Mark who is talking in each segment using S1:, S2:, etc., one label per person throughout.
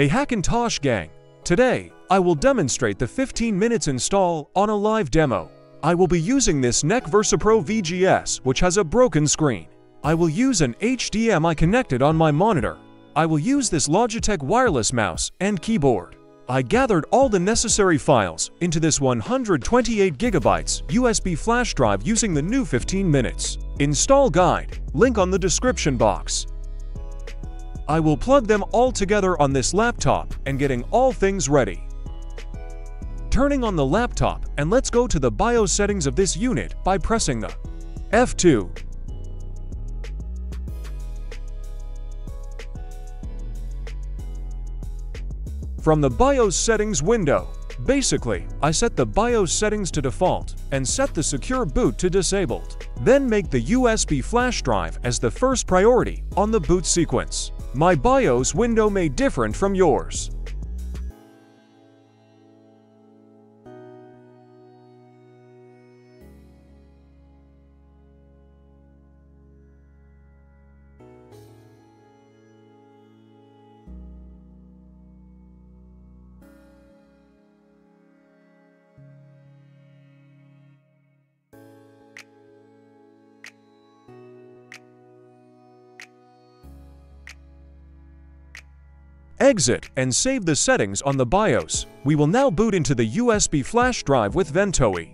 S1: Hey Hackintosh gang! Today, I will demonstrate the 15 minutes install on a live demo. I will be using this NEC VersaPro VGS which has a broken screen. I will use an HDMI connected on my monitor. I will use this Logitech wireless mouse and keyboard. I gathered all the necessary files into this 128 gigabytes USB flash drive using the new 15 minutes. Install guide, link on the description box. I will plug them all together on this laptop and getting all things ready. Turning on the laptop and let's go to the BIOS settings of this unit by pressing the F2 From the BIOS settings window, basically, I set the BIOS settings to default and set the secure boot to disabled. Then make the USB flash drive as the first priority on the boot sequence. My BIOS window may different from yours. Exit and save the settings on the BIOS. We will now boot into the USB flash drive with Ventoy.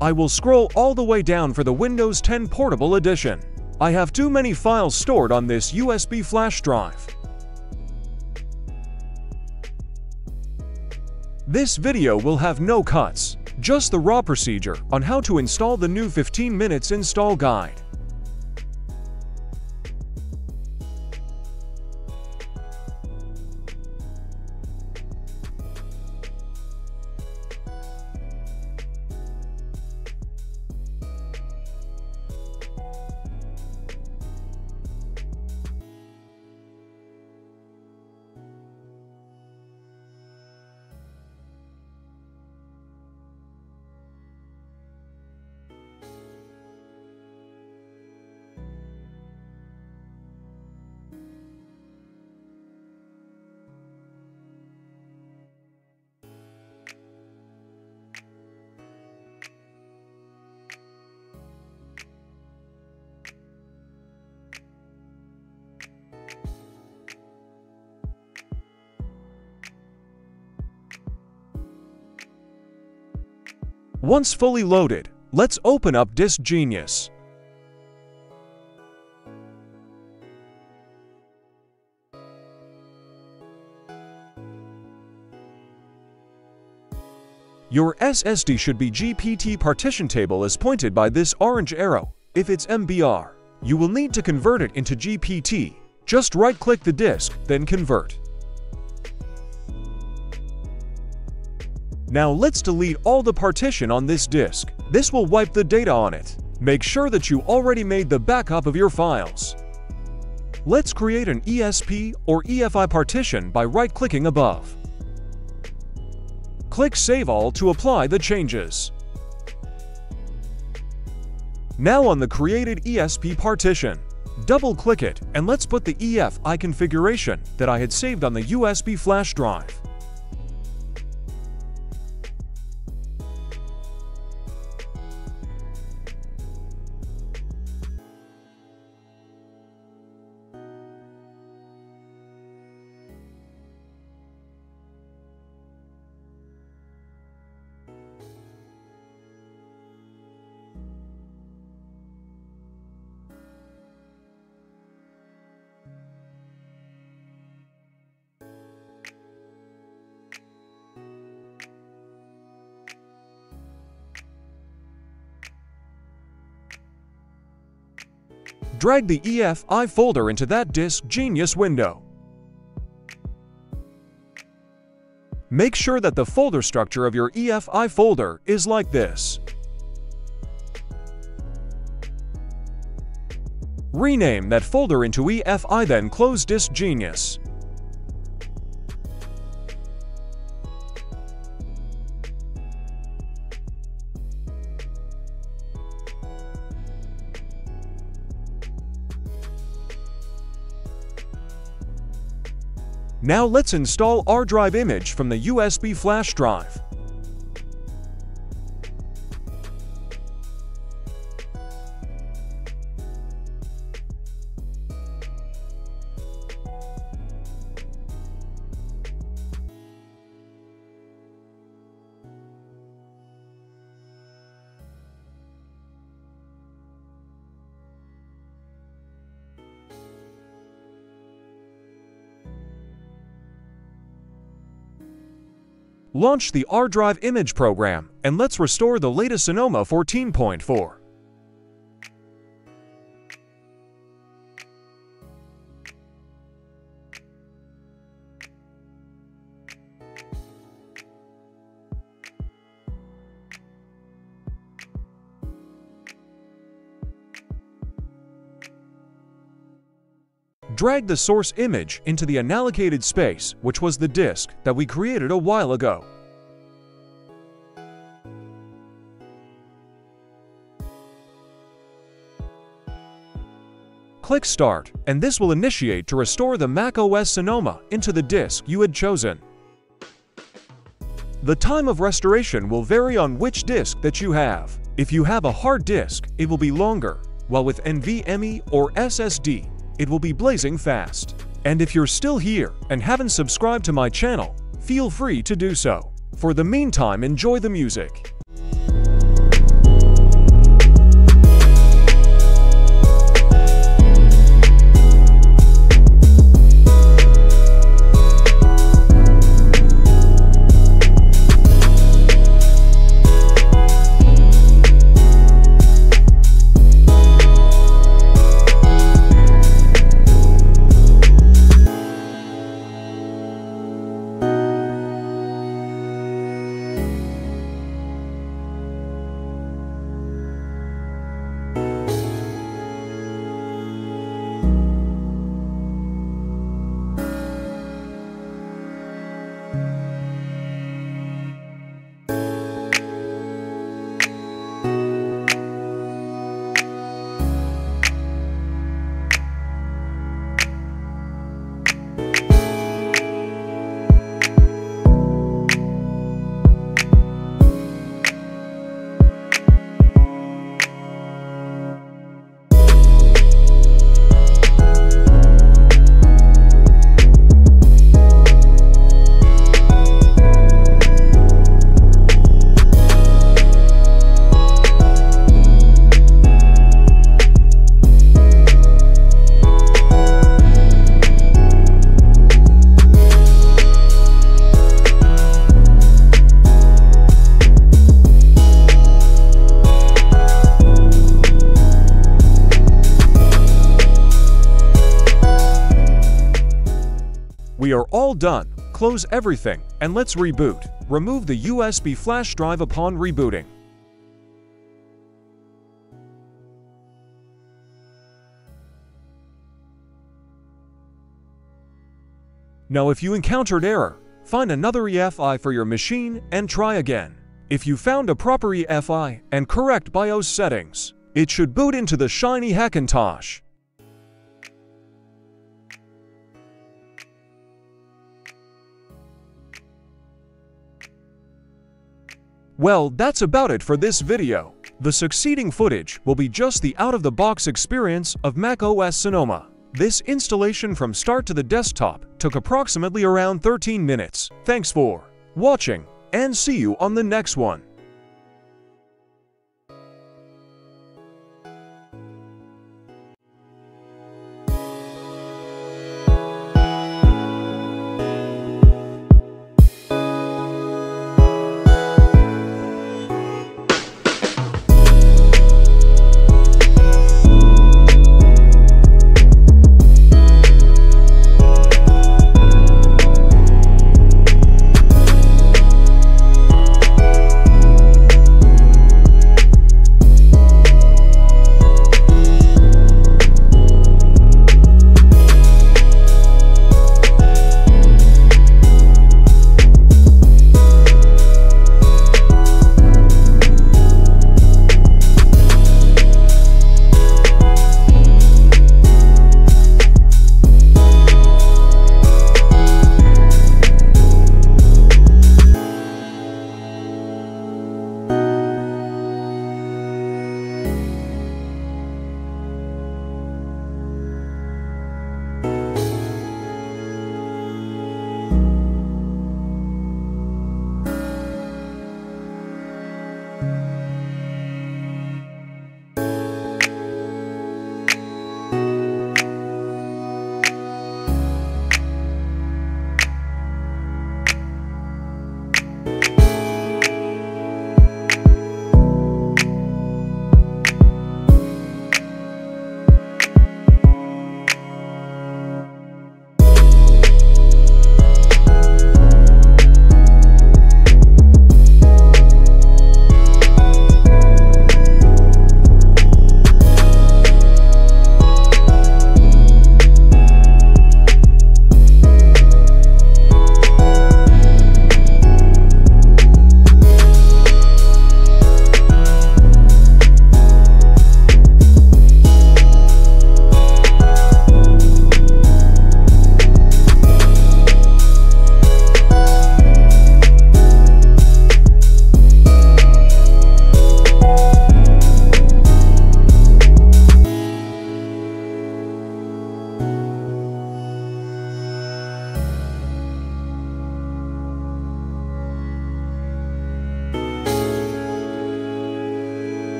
S1: I will scroll all the way down for the Windows 10 Portable Edition. I have too many files stored on this USB flash drive. This video will have no cuts, just the raw procedure on how to install the new 15 minutes install guide. Once fully loaded, let's open up Disk Genius. Your SSD should be GPT partition table as pointed by this orange arrow. If it's MBR, you will need to convert it into GPT. Just right-click the disk, then convert. Now let's delete all the partition on this disk. This will wipe the data on it. Make sure that you already made the backup of your files. Let's create an ESP or EFI partition by right-clicking above. Click Save All to apply the changes. Now on the created ESP partition, double-click it and let's put the EFI configuration that I had saved on the USB flash drive. Drag the EFI folder into that Disk Genius window. Make sure that the folder structure of your EFI folder is like this. Rename that folder into EFI then close Disk Genius. Now let's install our drive image from the USB flash drive. Launch the R-Drive image program and let's restore the latest Sonoma 14.4. Drag the source image into the unallocated space, which was the disk that we created a while ago. Click Start, and this will initiate to restore the Mac OS Sonoma into the disk you had chosen. The time of restoration will vary on which disk that you have. If you have a hard disk, it will be longer, while with NVMe or SSD, it will be blazing fast. And if you're still here and haven't subscribed to my channel, feel free to do so. For the meantime, enjoy the music. We are all done. Close everything and let's reboot. Remove the USB flash drive upon rebooting. Now if you encountered error, find another EFI for your machine and try again. If you found a proper EFI and correct BIOS settings, it should boot into the shiny Hackintosh. Well, that's about it for this video. The succeeding footage will be just the out-of-the-box experience of macOS Sonoma. This installation from start to the desktop took approximately around 13 minutes. Thanks for watching, and see you on the next one.